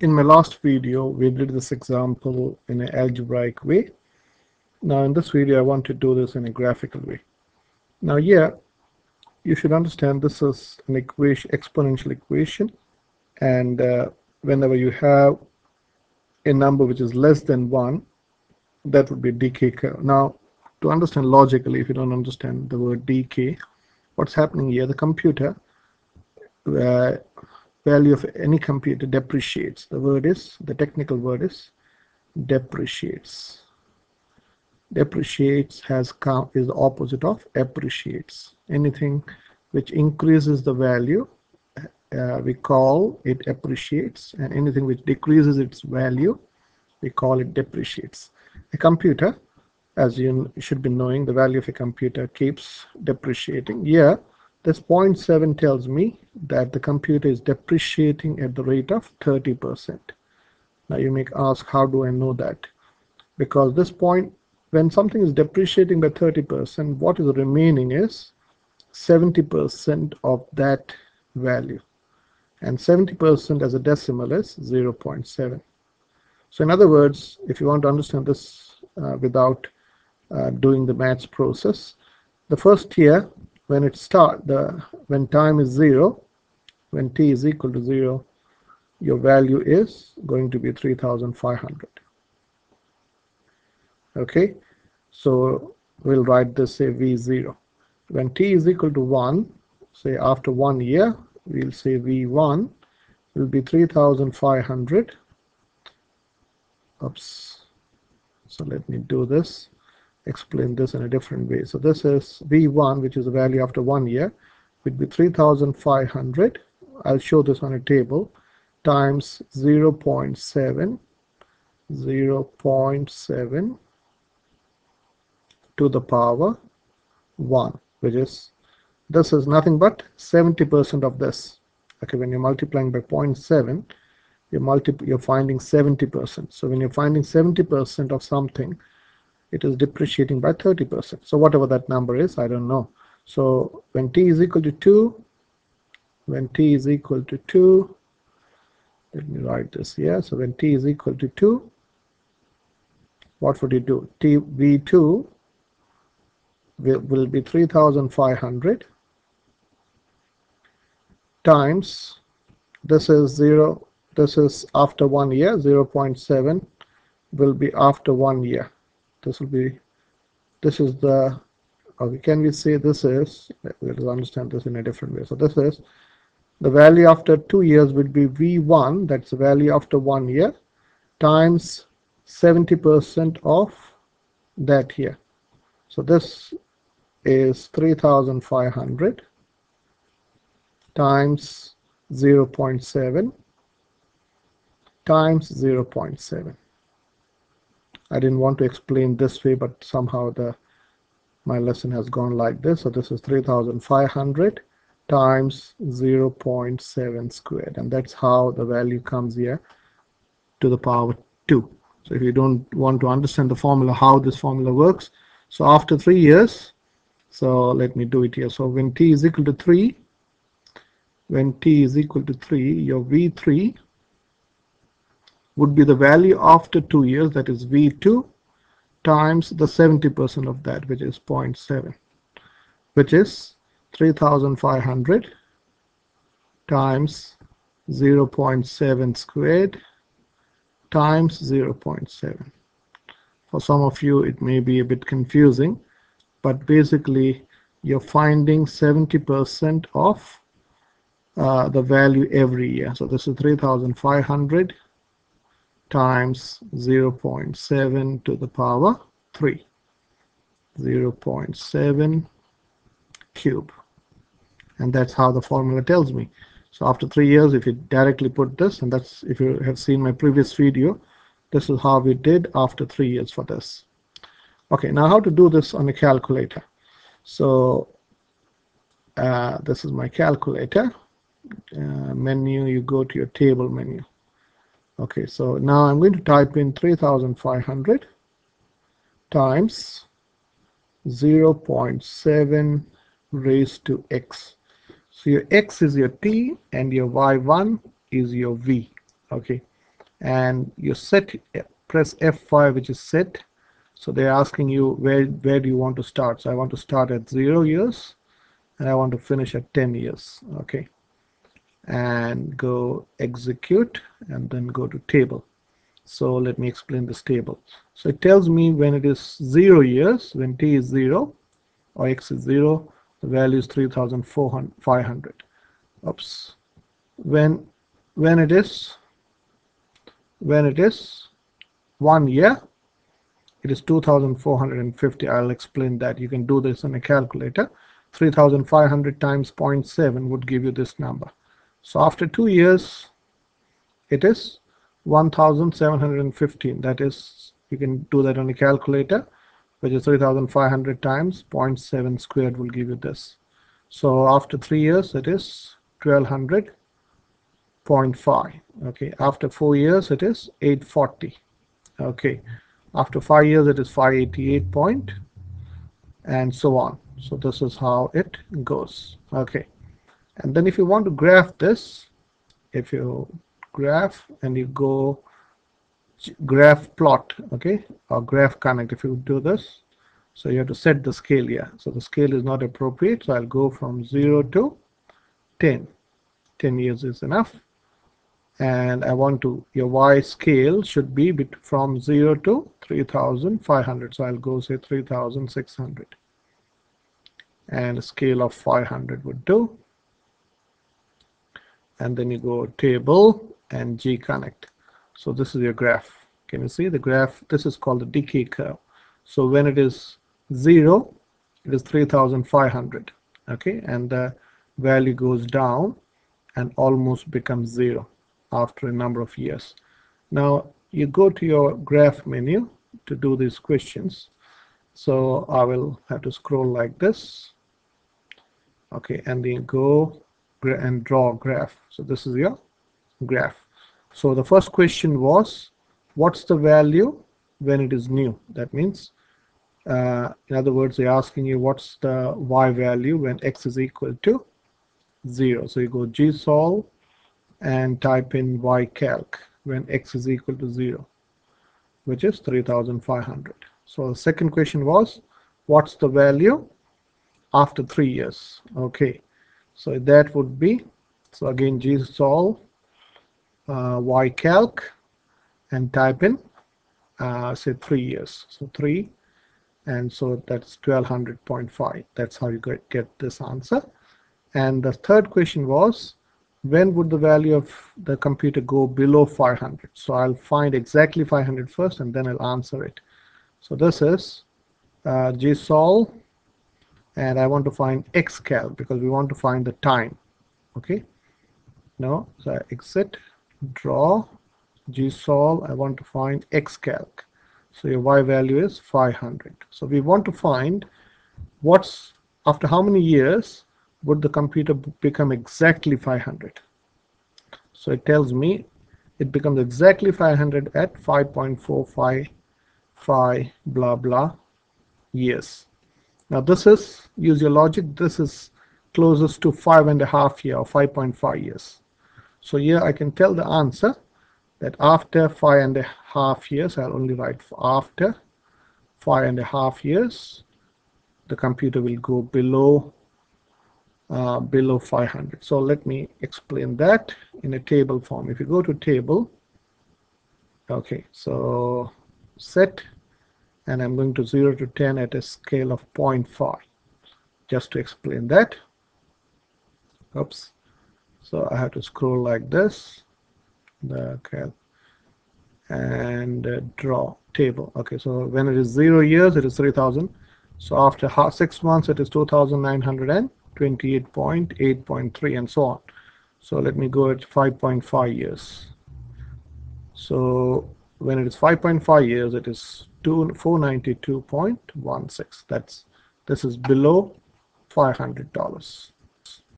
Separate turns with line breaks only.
in my last video we did this example in an algebraic way. Now in this video I want to do this in a graphical way. Now here you should understand this is an equation exponential equation. And uh, whenever you have a number which is less than 1 that would be decay curve. Now to understand logically if you don't understand the word decay what's happening here? The computer uh, value of any computer depreciates. The word is the technical word is depreciates. Depreciates has come is the opposite of appreciates. Anything which increases the value uh, we call it appreciates and anything which decreases its value we call it depreciates. A computer as you should be knowing the value of a computer keeps depreciating. Here this 0.7 tells me that the computer is depreciating at the rate of 30%. Now you may ask, how do I know that? Because this point, when something is depreciating by 30%, what is remaining is 70% of that value. And 70% as a decimal is 0.7. So in other words, if you want to understand this uh, without uh, doing the maths process, the first year when it start the when time is zero when t is equal to zero your value is going to be 3500 okay? So we'll write this say v0 when t is equal to 1 say after one year we'll say v1 will be 3500 oops. So let me do this explain this in a different way. So this is V1, which is the value after one year, would be 3,500. I'll show this on a table, times 0 0.7, 0 0.7 to the power 1, which is, this is nothing but 70% of this. Okay, when you're multiplying by 0.7, you're, multi you're finding 70%. So when you're finding 70% of something, it is depreciating by 30%. So whatever that number is, I don't know. So when t is equal to 2, when t is equal to 2, let me write this here. So when t is equal to 2, what would you do? T v2 will, will be 3500 times this is 0 this is after one year 0 0.7 will be after one year this will be this is the uh, okay can we say this is let us understand this in a different way. So this is the value after two years would be v1 that's the value after one year times 70 percent of that year so this is 3500 times 0 0.7 times 0 0.7 I didn't want to explain this way, but somehow the my lesson has gone like this. So this is 3,500 times 0.7 squared. And that's how the value comes here to the power 2. So if you don't want to understand the formula, how this formula works, so after three years, so let me do it here. So when t is equal to 3, when t is equal to 3, your V3 would be the value after two years, that is V2 times the 70% of that, which is 0.7, which is 3,500 times 0.7 squared times 0.7. For some of you, it may be a bit confusing, but basically you're finding 70% of uh, the value every year. So this is 3,500 times 0.7 to the power 3 0.7 cube. And that's how the formula tells me. So after three years if you directly put this and that's if you have seen my previous video this is how we did after three years for this. Okay now how to do this on a calculator? So uh, this is my calculator. Uh, menu you go to your table menu okay so now I'm going to type in 3500 times 0.7 raised to x. So your x is your t and your y1 is your v okay? And you set press F5 which is set. So they're asking you where where do you want to start? So I want to start at zero years and I want to finish at 10 years okay and go execute and then go to table. So let me explain this table. So it tells me when it is zero years when t is zero or x is zero the value is 3500 oops. When when it is when it is one year it is 2450 I'll explain that. You can do this on a calculator. 3500 times 0.7 would give you this number so after two years it is 1715 that is you can do that on a calculator which is 3500 times 0.7 squared will give you this. So after three years it is 1200.5 okay after four years it is 840 okay after five years it is 588 point and so on. So this is how it goes. Okay and then if you want to graph this if you graph and you go graph plot okay or graph connect if you do this so you have to set the scale here. So the scale is not appropriate so I'll go from 0 to 10 10 years is enough. And I want to your Y scale should be from 0 to 3500 so I'll go say 3600 and a scale of 500 would do and then you go table and G connect so this is your graph can you see the graph this is called the decay curve so when it is 0 it is 3500 okay and the value goes down and almost becomes 0 after a number of years. Now you go to your graph menu to do these questions. So I will have to scroll like this. Okay, and then go and draw a graph. So this is your graph. So the first question was, what's the value when it is new? That means, uh, in other words, they're asking you what's the y value when x is equal to 0. So you go gsolve and type in ycalc when x is equal to 0 which is 3500 so the second question was what's the value after three years okay so that would be so again gsolve uh, ycalc and type in uh, say three years. So three and so that's 1200.5 that's how you get, get this answer. And the third question was when would the value of the computer go below 500 so I'll find exactly 500 first and then I'll answer it. So this is uh, gsolve and I want to find xcal because we want to find the time. Okay? No so I exit draw gsolve I want to find xcalc so your y value is 500 so we want to find what's after how many years would the computer become exactly 500 so it tells me it becomes exactly 500 at 5.455 blah blah years now this is use your logic this is closest to five and a half year or 5.5 years so here I can tell the answer that after five and a half years I'll only write after five and a half years the computer will go below uh, below 500. So let me explain that in a table form. If you go to table, okay, so set, and I'm going to 0 to 10 at a scale of 0.4 just to explain that. Oops. So I have to scroll like this. Okay. And uh, draw table. Okay, so when it is 0 years, it is 3000. So after six months, it is 2900 28.8.3 and so on so let me go at 5.5 years so when it is 5.5 years it is 492.16 that's this is below $500